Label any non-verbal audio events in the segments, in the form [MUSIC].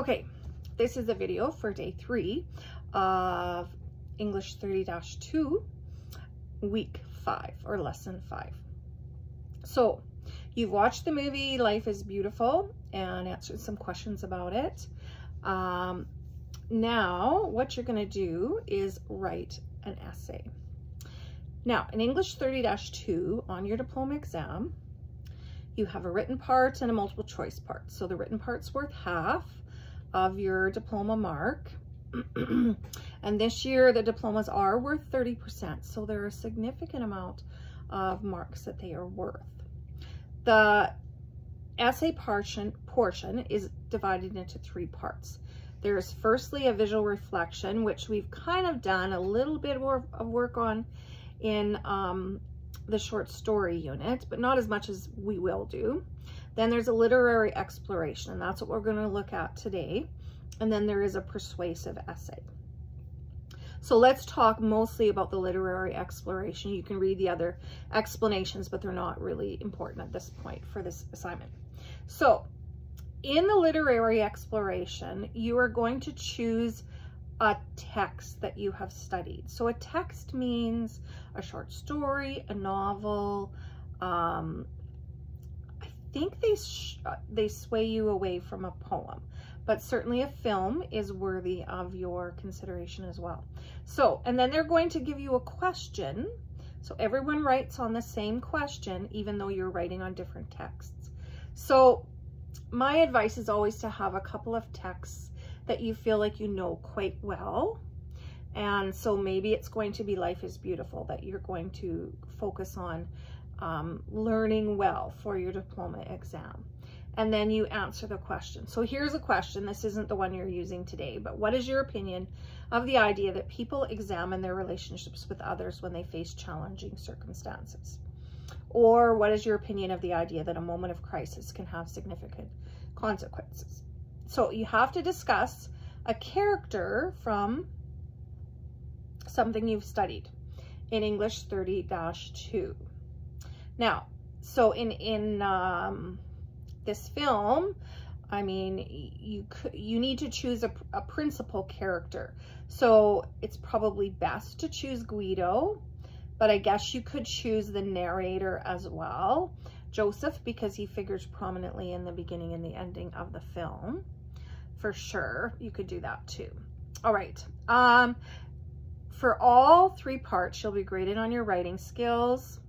Okay, this is a video for day three of English 30-2, week five or lesson five. So you've watched the movie Life is Beautiful and answered some questions about it. Um, now what you're gonna do is write an essay. Now in English 30-2 on your diploma exam, you have a written part and a multiple choice part. So the written part's worth half of your diploma mark. [CLEARS THROAT] and this year the diplomas are worth 30%. So there are a significant amount of marks that they are worth. The essay portion, portion is divided into three parts. There's firstly a visual reflection, which we've kind of done a little bit of work on in um, the short story unit, but not as much as we will do. Then there's a literary exploration, and that's what we're going to look at today. And then there is a persuasive essay. So let's talk mostly about the literary exploration. You can read the other explanations, but they're not really important at this point for this assignment. So in the literary exploration, you are going to choose a text that you have studied. So a text means a short story, a novel. Um, think they, uh, they sway you away from a poem, but certainly a film is worthy of your consideration as well. So, and then they're going to give you a question. So everyone writes on the same question, even though you're writing on different texts. So my advice is always to have a couple of texts that you feel like you know quite well. And so maybe it's going to be Life is Beautiful that you're going to focus on um, learning well for your diploma exam. And then you answer the question. So here's a question. This isn't the one you're using today, but what is your opinion of the idea that people examine their relationships with others when they face challenging circumstances? Or what is your opinion of the idea that a moment of crisis can have significant consequences? So you have to discuss a character from something you've studied in English 30-2. Now, so in, in um, this film, I mean, you you need to choose a, a principal character. So it's probably best to choose Guido, but I guess you could choose the narrator as well. Joseph, because he figures prominently in the beginning and the ending of the film for sure. You could do that too. All right. Um, for all three parts, you'll be graded on your writing skills,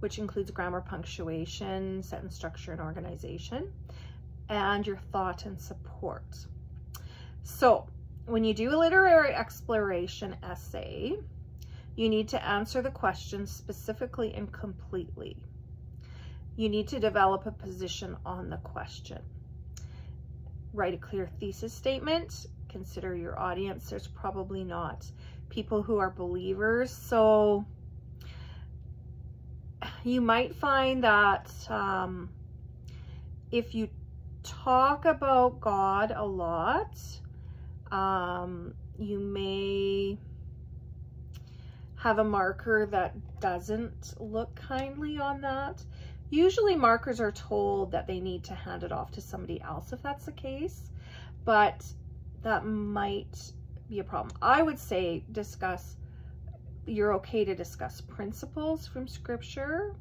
which includes grammar, punctuation, sentence structure, and organization, and your thought and support. So when you do a literary exploration essay, you need to answer the question specifically and completely. You need to develop a position on the question write a clear thesis statement, consider your audience. There's probably not people who are believers. So you might find that um, if you talk about God a lot, um, you may have a marker that doesn't look kindly on that. Usually markers are told that they need to hand it off to somebody else if that's the case, but that might be a problem. I would say discuss, you're okay to discuss principles from scripture,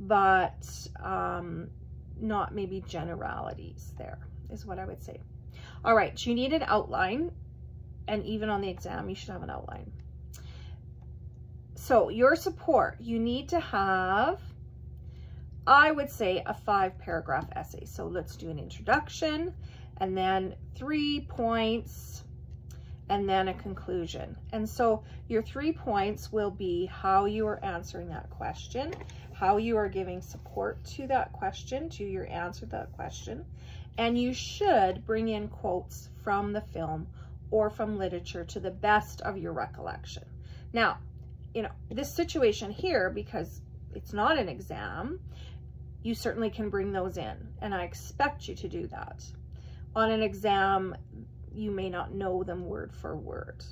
but um, not maybe generalities there is what I would say. All right, you need an outline and even on the exam, you should have an outline. So your support, you need to have I would say a five paragraph essay. So let's do an introduction and then three points and then a conclusion. And so your three points will be how you are answering that question, how you are giving support to that question, to your answer to that question. And you should bring in quotes from the film or from literature to the best of your recollection. Now, you know, this situation here, because it's not an exam, you certainly can bring those in and I expect you to do that. On an exam, you may not know them word for word.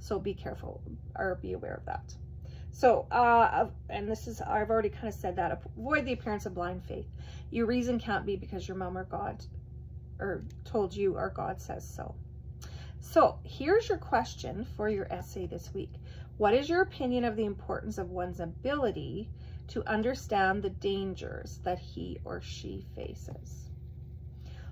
So be careful or be aware of that. So, uh, and this is, I've already kind of said that, avoid the appearance of blind faith. Your reason can't be because your mom or God or told you or God says so. So here's your question for your essay this week. What is your opinion of the importance of one's ability to understand the dangers that he or she faces?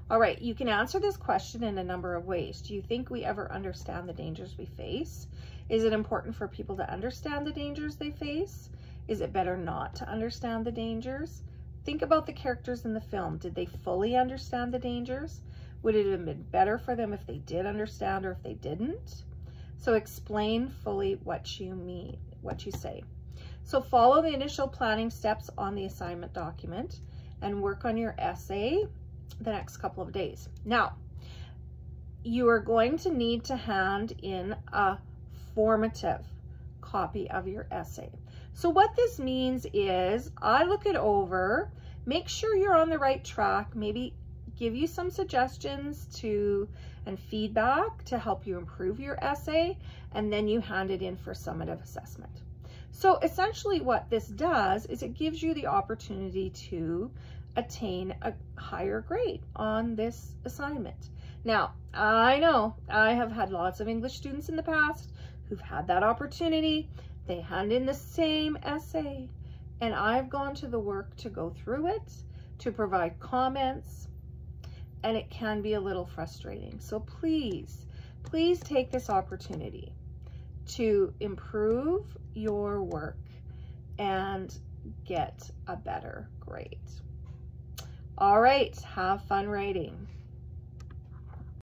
All right, you can answer this question in a number of ways. Do you think we ever understand the dangers we face? Is it important for people to understand the dangers they face? Is it better not to understand the dangers? Think about the characters in the film. Did they fully understand the dangers? Would it have been better for them if they did understand or if they didn't? So explain fully what you mean, what you say. So follow the initial planning steps on the assignment document and work on your essay the next couple of days. Now, you are going to need to hand in a formative copy of your essay. So what this means is I look it over, make sure you're on the right track, maybe give you some suggestions to and feedback to help you improve your essay, and then you hand it in for summative assessment. So essentially what this does is it gives you the opportunity to attain a higher grade on this assignment. Now, I know I have had lots of English students in the past who've had that opportunity. They hand in the same essay and I've gone to the work to go through it, to provide comments, and it can be a little frustrating. So please, please take this opportunity to improve your work and get a better grade. All right, have fun writing.